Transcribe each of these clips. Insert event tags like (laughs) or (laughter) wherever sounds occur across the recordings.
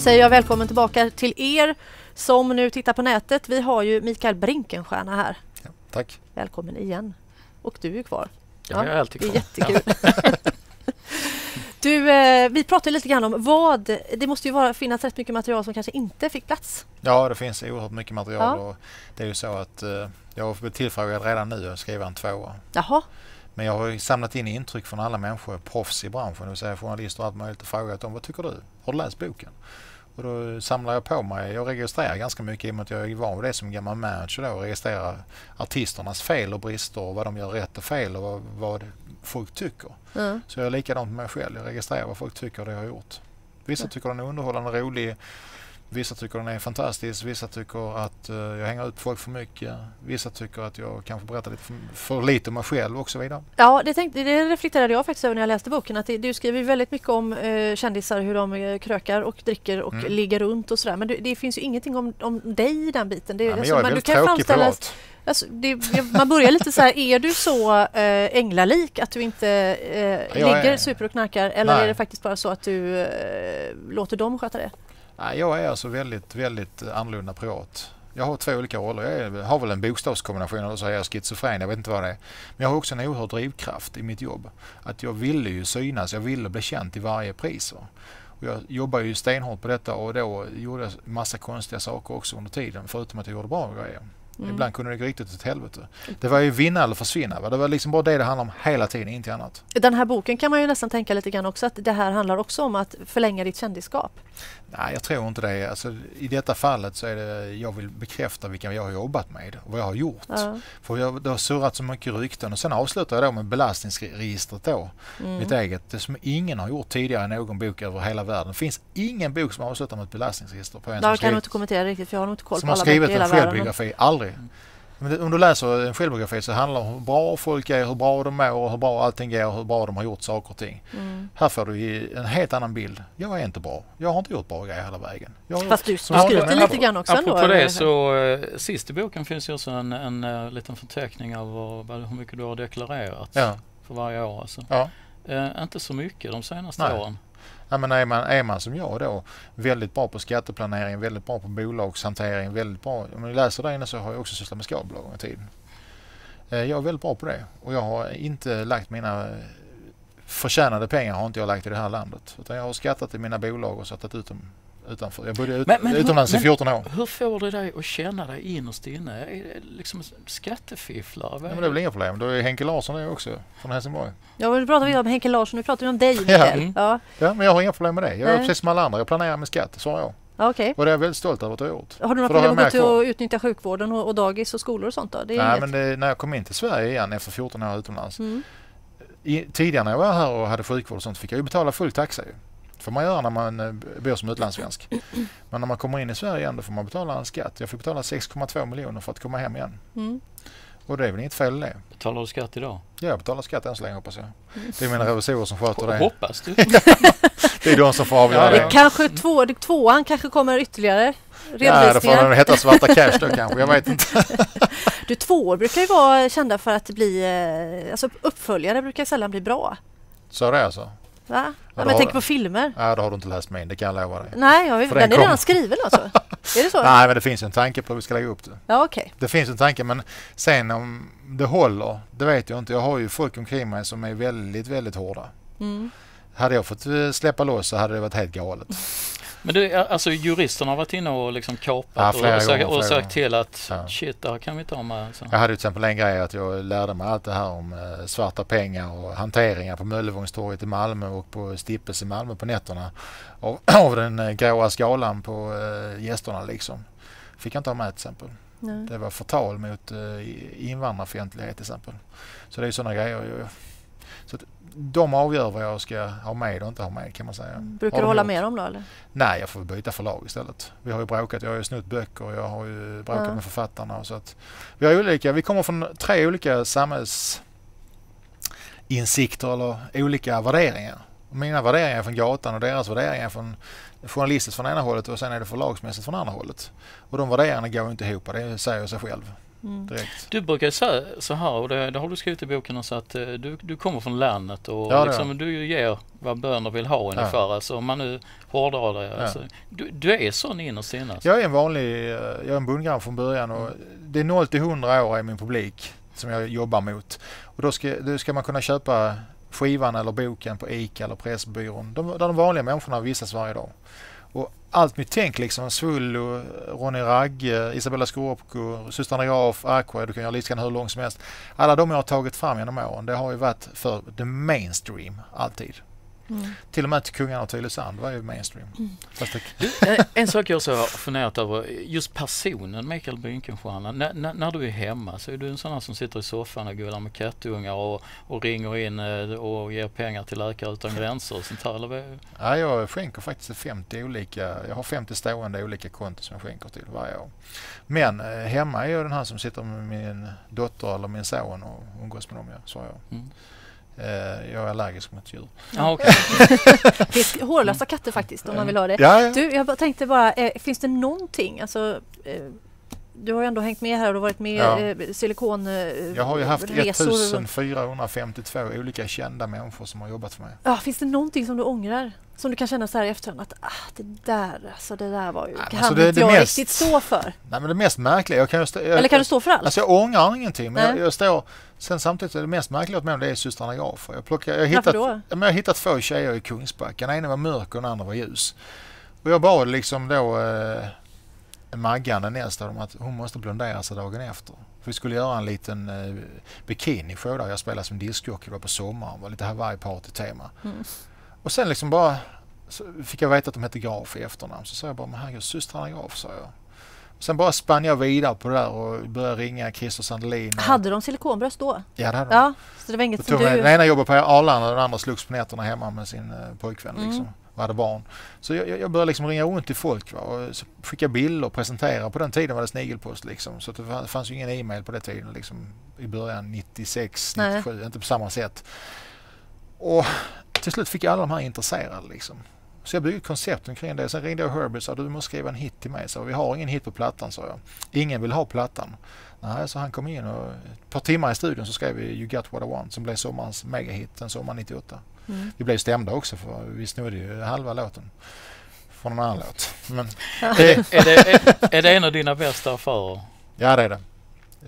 Säger jag välkommen tillbaka till er som nu tittar på nätet. Vi har ju Mikael Brinkenstierna här. Ja, tack. Välkommen igen. Och du är kvar. Jag är alltid kvar. Det är jättekul. (laughs) Du, eh, vi pratade lite grann om vad... Det måste ju vara, finnas rätt mycket material som kanske inte fick plats. Ja, det finns oerhört mycket material. Ja. Och det är ju så att eh, jag har blivit tillfrågad redan nu att skriva en tvåa. Jaha, Men jag har ju samlat in intryck från alla människor, proffs i branschen, det vill säga journalister och allt möjligt och frågat dem vad tycker du? Har du läst boken? Och då samlar jag på mig, jag registrerar ganska mycket i och med att jag är van vid det som gammal manager då, registrerar artisternas fel och brister och vad de gör rätt och fel och vad, vad folk tycker. ja. Så jag är likadant med mig själv, jag registrerar vad folk tycker och det jag har gjort. Vissa tycker den är underhållande, rolig, Vissa tycker den är fantastisk, vissa tycker att eh, jag hänger ut folk för mycket. Vissa tycker att jag kanske berättar lite för, för lite om mig själv och så vidare. ja det, tänkte, det reflekterade jag faktiskt över när jag läste boken. Att det, du skriver väldigt mycket om eh, kändisar, hur de eh, krökar och dricker och Mm. ligger runt och sådär. Men det, det finns ju ingenting om, om dig i den biten. Det, Ja, alltså, jag är väldigt tråkig privat. Alltså, det, man börjar lite så här, är du så eh, änglalik att du inte eh, ligger, är- super och knarkar eller Nej. är det faktiskt bara så att du eh, låter dem sköta det? Nej, jag är alltså väldigt, väldigt annorlunda privat. Jag har två olika roller. Jag har väl en bokstavskombination eller så är jag schizofren, jag vet inte vad det är. Men jag har också en oerhörd drivkraft i mitt jobb. Att jag ville ju synas, jag ville bli känd till varje pris. va. Och jag jobbar ju stenhårt på detta och då gjorde jag massa konstiga saker också under tiden förutom att jag gjorde bra grejer. Mm. Ibland kunde det gå riktigt åt helvete. Det var ju vinna eller försvinna. Va? Det var liksom bara det det handlade om hela tiden, inte annat. Den här boken kan man ju nästan tänka lite grann också att det här handlar också om att förlänga ditt kändisskap. Nej, jag tror inte det. Alltså, I detta fallet så är det, jag vill bekräfta vilka jag har jobbat med och vad jag har gjort. Ja. För jag, det har surrat så mycket rykten och sen avslutar jag då med belastningsregistret då, Mm. mitt eget. Det som ingen har gjort tidigare i någon bok över hela världen. Det finns ingen bok som avslutar med ett belastningsregister på en Där som, kan skrivit, inte kommentera riktigt för jag har nog inte koll som på har alla böcker i skrivit hela en världen. självbiografi. Aldrig. Men det, om du läser en självbiografi så handlar det om hur bra folk är, hur bra de mår, hur bra allting går, hur bra de har gjort saker och ting. Mm. Här får du en helt annan bild. Jag är inte bra. Jag har inte gjort bra grejer hela vägen. Jag Fast du, skryter men lite grann också ändå. Apropå det så eh, sist i boken finns ju också en, en, eh, liten förteckning över vad, hur mycket du har deklarerat Ja, för varje år. Alltså. ja. Eh, inte så mycket de senaste Nej. åren. Ja, men är, man, är man som jag då väldigt bra på skatteplanering, väldigt bra på bolagshantering, väldigt bra. Om ni läser där inne så har jag också sysslat med skalbolag en tid. Eh, jag är väldigt bra på det och jag har inte lagt mina eh, förtjänade pengar har inte jag lagt i det här landet. Utan jag har skattat i mina bolag och satt ut dem utanför. Jag bodde ut, Men- men hur- utomlands i men- 14 år. Hur får det dig att känna dig innerst inne? Är det liksom skattefifflare? Ja, men det är väl inga problem. Då är Henke Larsson det också från Helsingborg. Ja, men nu pratar vi om Henke Larsson, nu pratar vi om dig Ja. Mikael. Mm. Ja, Ja, men jag har inga problem med det. Jag är Nej. precis som alla andra. Jag planerar med skatt, svarar jag. ja okej. Och det är jag väldigt stolt över att jag har gjort. Har du några problem att med kvar. att utnyttja sjukvården och, och dagis och skolor och sånt då? Det är Nej, inget. men det, när jag kom in till Sverige igen efter 14 år utomlands. Mm. I, tidigare när jag var här och hade sjukvård och sånt fick jag ju betala full taxa ju. Får man göra när man eh, bor som utlandssvensk. Men när man kommer in i Sverige igen då får man betala en skatt. Jag fick betala 6,2 miljoner för att komma hem igen. Mm. Och det är väl inget fel det. Betalar du skatt idag? Jag betalar skatt än så länge hoppas jag. Det är mina revisorer som sköter det. Hoppas du? (laughs) Det är de som får avgöra Ja, det. ja. Kanske två, tvåan kanske kommer ytterligare Ja, det får redovisningar. den heta svarta cash då kanske. Jag vet inte. (laughs) du, tvåor brukar ju vara kända för att bli, eh, alltså uppföljare brukar sällan bli bra. Så är det alltså? Va? Ja, men jag tänker på filmer. Ja, då har du inte läst min. Det kan jag lova dig. Nej, jag För den, den är kom. redan skriven alltså? (laughs) är det så? Nej, men det finns en tanke på hur vi ska lägga upp det. Ja, okej. Det finns en tanke men sen om det håller, det vet jag inte. Jag har ju folk omkring mig som är väldigt, väldigt hårda. Mm. Hade jag fått eh, släppa loss så hade det varit helt galet. (laughs) Men du, alltså juristerna har varit inne och liksom Ja, kapat flera och, gånger, och sagt till att Ja. shit, det här kan vi inte ha med. Alltså. Jag hade till exempel en grej att jag lärde mig allt det här om eh, svarta pengar och hanteringar på Möllevångstorget i Malmö och på Stippes i Malmö på nätterna. Av, (clears throat) av den eh, gråa skalan på eh, gästerna liksom. Fick jag inte ha med till exempel. Nej. Det var förtal mot eh, invandrarfientlighet till exempel. Så det är sådana grejer. Jag- Så att de avgör vad jag ska ha med och inte ha med kan man säga. Brukar Har du hålla gjort? med dem då eller? Nej, jag får byta förlag istället. Vi har ju bråkat. Jag har ju snott böcker. Jag har ju bråkat Ja. med författarna. och Så att vi har olika. Vi kommer från tre olika samhällsinsikter eller olika värderingar. Mina värderingar är från gatan och deras värderingar är från journalistiskt från ena hållet och sen är det förlagsmässigt från andra hållet. Och de värderingarna går inte ihop. Det säger sig själv. Mm. Du brukar säga så här, och det, det har du skrivit i boken också, att eh, du, du kommer från landet och Ja, liksom, du ger vad bönder vill ha ungefär. Alltså, om man nu hårdrar det. Ja. Alltså, du, du är sån innerst inne. Alltså. Jag är en vanlig, eh, jag är en bondgrann från början och det är 0 till 100 år är min publik som jag jobbar mot. Och då ska, då ska man kunna köpa skivan eller boken på ICA eller Pressbyrån. De, där de vanliga människorna vistas varje dag. Och allt mitt tänk liksom, Svullo, Ronny Ragge, Isabella Scorupco, systrarna Graf, Aqua, du kan göra listan hur lång som helst. Alla de jag har tagit fram genom åren, det har ju varit för the mainstream alltid. Mm. Till och med till Kungarna av Tylösand var ju mainstream. Mm. Fast det, Eh, en sak jag också har funderat över, just personen Mikael Bynkenstierna. När, när, när du är hemma så är du en sån här som sitter i soffan och gullar med kattungar och, och ringer in eh, och ger pengar till Läkare Utan Gränser och sånt här. Eller vad? Ja, jag skänker faktiskt 50 olika, jag har 50 stående olika konton som jag skänker till varje år. Men eh, hemma är jag den här som sitter med min dotter eller min son och umgås med dem, ja, sa jag. Mm. Eh, jag är allergisk mot djur. Ja, okej. (laughs) Det är hårlösa katter faktiskt om man vill ha det. Ja, ja. Du, jag bara tänkte bara, eh, finns det någonting, alltså eh, du har ju ändå hängt med här och du har varit med Ja. eh, silikon eh, Jag har ju haft resor. 1452 olika kända människor som har jobbat för mig. Ja, finns det någonting som du ångrar? Som du kan känna så här i efterhand att ah, det där, alltså det där var ju, Nej, kan alltså det- inte det jag mest- riktigt stå för. Nej, men det mest märkliga, jag kan ju stå, jag, Eller kan du stå för allt? Alltså jag ångrar ingenting men jag, jag står Sen samtidigt är det mest märkliga med mig det är systrarna Grafer. Jag, plockar, jag, hittat, då? Jag har hittat två tjejer i Kungsbacka. Den ena var mörk och den andra var ljus. Och jag bad liksom då eh, Maggan, den äldsta, om att hon måste blondera sig dagen efter. För vi skulle göra en liten eh, bikinishow där jag spelade som discjockey. Det var på sommaren. Det var lite Hawaii-party-tema. Mm. Och sen liksom bara så fick jag veta att de hette Graf i efternamn. Så sa jag bara, men herregud, systrarna Graf, sa jag. Sen bara spann jag vidare på det där och började ringa Christer Sandelin. och- Hade de silikonbröst då? Ja, det hade de. Ja, så det var inget som du... den ena jobbade på Arlanda och den andra slogs på nätterna hemma med sin eh, pojkvän Mm. liksom, och hade barn. Så jag, jag började liksom ringa runt till folk va, och skicka bilder och presentera. På den tiden var det snigelpost liksom, så det fann- fanns ju ingen e-mail på den tiden liksom, i början 96, Nej. 97, inte på samma sätt. Och till slut fick jag alla de här intresserade liksom. Så jag byggde ett koncept omkring det. Sen ringde jag Herbie och sa du måste skriva en hit till mig. Så vi har ingen hit på plattan, sa jag. Ingen vill ha plattan. Nej, så han kom in och ett par timmar i studion så skrev vi You Got What I Want som blev sommarens megahit den sommaren 98. Mm. Vi blev stämda också för vi snodde ju halva låten från en annan låt. Men (laughs) är, är, det, är, är det en av dina bästa affärer? ja, det är det.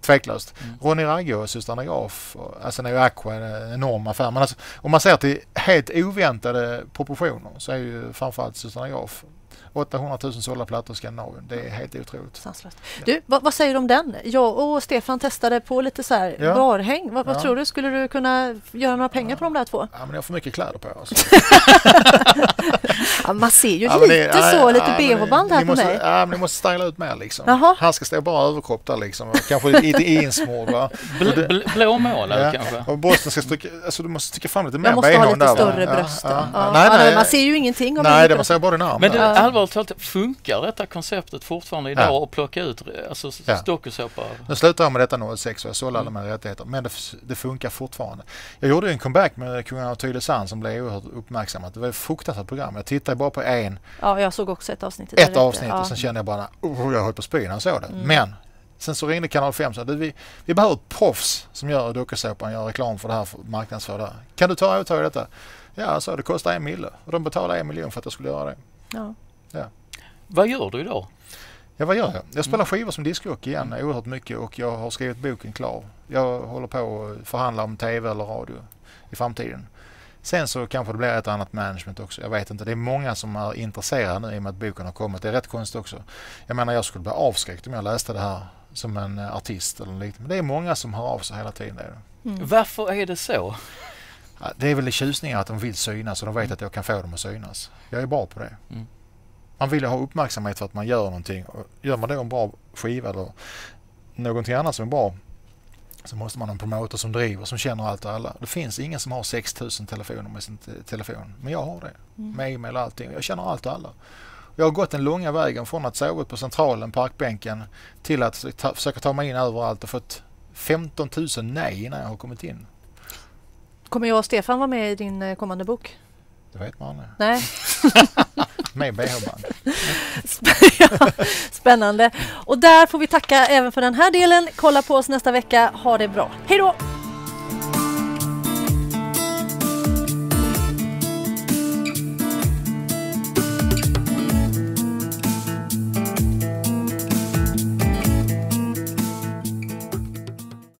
Tveklöst. Mm. Ronny Ragge och systrarna Graf, alltså nu är ju Aqua en enorm affär. Men alltså, om man ser till helt oväntade proportioner så är ju framförallt systrarna Graf 800 000 sålda plattor i Skandinavien. Det är helt otroligt. Sanslöst. Du, vad, vad säger du om den? Jag och Stefan testade på lite så här Ja. barhäng. Vad, vad Ja. tror du? Skulle du kunna göra några pengar på de där två? Ja, men jag har för mycket kläder på alltså. (laughs) Ja, man ser ju Ja, lite det- ja, så, ja, lite bh-band här ni på måste, mig. Ja, men ni måste styla ut mer liksom. Jaha. Han ska stå bara överkropp där liksom. Kanske lite insmord va. Bl, bl, blåmålad Ja. kanske? Och brösten ska stryka, alltså du måste sticka fram lite mer Man måste ha lite där, större Ja, bröst. Ja, Ja. ja. Ja, Nej, nej. Man ser ju ingenting om Nej, det man ser bara din arm. Men du, där. Allvarligt talat, funkar detta konceptet fortfarande idag Ja. att plocka ut alltså, Ja. dokusåpa? Nu slutar jag med detta 06 och jag sålde alla mina rättigheter. Men det, det funkar fortfarande. Jag gjorde en comeback med Kungarna av Tylösand som blev oerhört uppmärksammat. Det var ett fruktansvärt program. Jag tittade bara på en, Ja, jag såg också ett avsnitt. ett avsnitt Ja. och sen kände jag bara oh, jag höll på att spy när jag såg det. Mm. Men sen så ringde Kanal 5 och sa vi, vi behöver ett proffs som gör dokusåpan, gör reklam för det här, för marknadsför det här. Kan du ta övertag i detta? Ja, så det kostar en mille. Och de betalade en miljon för att jag skulle göra det. Ja. Vad gör du idag? Ja, vad gör jag? Jag spelar Mm. skivor som discjockey igen oerhört mycket och jag har skrivit boken klar. Jag håller på att förhandla om tv eller radio i framtiden. Sen så kanske det blir ett annat management också. Jag vet inte. Det är många som är intresserade nu i och med att boken har kommit. Det är rätt konstigt också. Jag menar jag skulle bli avskräckt om jag läste det här som en eh, artist eller liknande. Men det är många som hör av sig hela tiden. Det. Mm. Varför är det så? Ja, Det är väl tjusningar att de vill synas och de vet att jag kan få dem att synas. Jag är bra på det. Mm. Man vill ju ha uppmärksamhet för att man gör någonting. Och gör man då en bra skiva eller någonting annat som är bra så måste man ha en promotor som driver, som känner allt och alla. Det finns ingen som har 6000 telefoner med sin te- telefon. Men jag har det. Mm. Med e-mail och allting. Jag känner allt och alla. Jag har gått den långa vägen från att sova på Centralen, parkbänken, till att ta, försöka ta mig in överallt och fått 15 000 nej innan jag har kommit in. Kommer jag och Stefan vara med i din eh, kommande bok? Det vet man aldrig. Nej, (laughs) med bh-band. (laughs) Spännande. Och där får vi tacka även för den här delen. Kolla på oss nästa vecka. Ha det bra. Hej då!